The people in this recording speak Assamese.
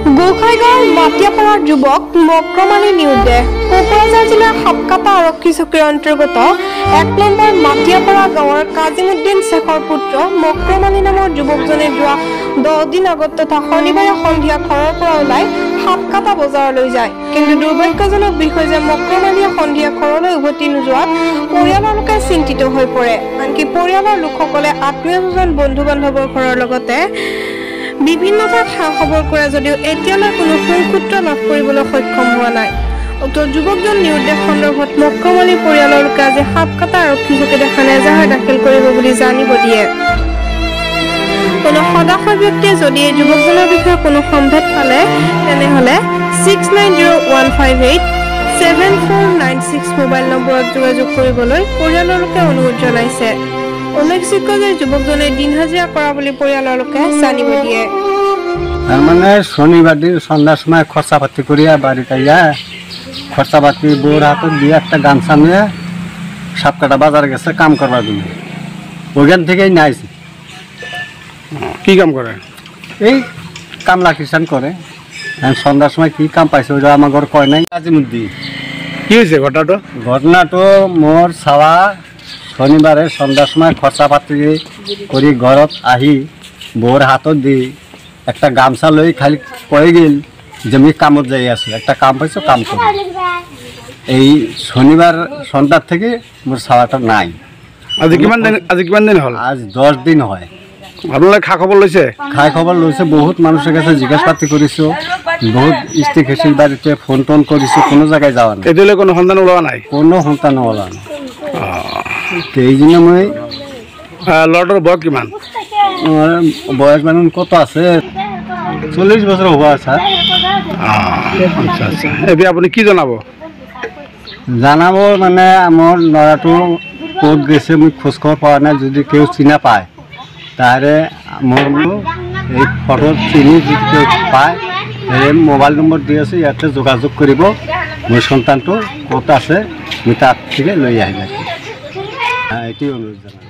গোসাইগাঁৱৰ মাটিয়াপাৰাৰ যুৱক মক্ৰমাণী নিউদেহ কোকৰাঝাৰ জিলাৰ সাপকাটা আৰক্ষী চকীৰ অন্তৰ্গত এক নম্বৰ মাটিয়াপাৰা গাঁৱৰ কাজিমুদ্দিন শ্বেখৰ পুত্ৰ মক্ৰমাণী নামৰ যুৱকজনে যোৱা দহ দিন আগত তথা শনিবাৰে সন্ধিয়া ঘৰৰ পৰা ওলাই সাপকাটা বজাৰলৈ যায়। কিন্তু দুৰ্ভাগ্যজনক বিষয় যে মক্ৰমাণীয়ে সন্ধিয়া ঘৰলৈ উভতি নোযোৱাত পৰিয়ালৰ লোকে চিন্তিত হৈ পৰে। আনকি পৰিয়ালৰ লোকসকলে আত্মীয় স্বজন বন্ধু বান্ধৱৰ ঘৰৰ লগতে বিভিন্ন ঠাইত খা খবৰ কৰে যদিও এতিয়ালৈ কোনো সুসূত্ৰ লাভ কৰিবলৈ সক্ষম হোৱা নাই। উক্ত যুৱকজন নিৰুদ্দেশ সন্দৰ্ভত মক্ৰমালী পৰিয়ালৰ লোকে আজি সাপকাটা আৰক্ষী চকীত এখন এজাহাৰ দাখিল কৰিব বুলি জানিব দিয়ে। কোনো সদাশয় ব্যক্তিয়ে যদি এই যুৱকজনৰ বিষয়ে কোনো সম্ভেদ পালে তেনেহ'লে six nine zero' one five eight seven four nine six mobile নম্বৰত যোগাযোগ কৰিবলৈ পৰিয়ালৰ লোকে অনুৰোধ জনাইছে। উল্লেখযোগ্য যে যুৱকজনে দিন হাজিৰা কৰা বুলি পৰিয়ালৰ লোকে জানিব দিয়ে। তার মানে শনিবার দিন সন্ধ্যার সময় খরচা পাতি করিয়া বাড়িতে ইয়া খরচা পাতি বউর হাতে দিয়ে একটা গামছা নিয়ে সাপকাটা বাজার গেছে কাম করবার জন্য ওইখান থেকেই নাইছে কি কাম করে এই কামলা কিষান করে সন্ধ্যার সময় কি কাম পাইছে ওইটা আমার ঘর কয় নাই। আজিমুদ্দি কি হয়েছে ঘটনাটা? ঘটনাটো মোর চাৱা শনিবাৰে সন্ধ্যাৰ সময় খৰচা পাতি কৰি ঘৰত আহি বৌৰ হাতত দি একটা গামছা লৈ খালি কৈ গেল যে আমি কামত যাই আছো। একটা কাম পাইছো কাম করি এই শনিবার সন্ধ্যার থেকে মোর চাৱাটা নাই। আজি কিমান দিন আজি কিমান দিন হ'ল? আজ দহ দিন হয়। আপোনালোকে খা খবৰ লৈছে? খাই খবৰ লৈছে বহুত মানুহৰ কাছে জিজ্ঞাসা পাতি কৰিছোঁ বহুত ষ্টিক হেচিল বাৰীতে ফোন টোন কৰিছোঁ কোনো জেগাই যোৱা নাই। এতিয়ালৈ কোনো সন্ধান ওলোৱা নাই? কোনো সন্তান ওলা নাই। জন্য মই ল'ৰাটোৰ বয়স কিমান? বয়স মানুষ কত আছে? চল্লিশ বছর হব আছে আচ্ছা আচ্ছা। এতিয়া আপুনি কি জনাব? জানাব মানে আমার ল'ৰাটো ক'ত গৈছে মই খোজখবৰ পোৱা নাই যদি কেউ চিনা পায়। তাহলে মোৰ এই ফটো চিনি কেউ পায় সেই মোবাইল নম্বৰ দি আছে ইয়াতে যোগাযোগ কৰিব। মোৰ সন্তানটো ক'ত আছে মই তাত থেকে লৈ আহিম। এইটোৱে অনুৰোধ জনাম।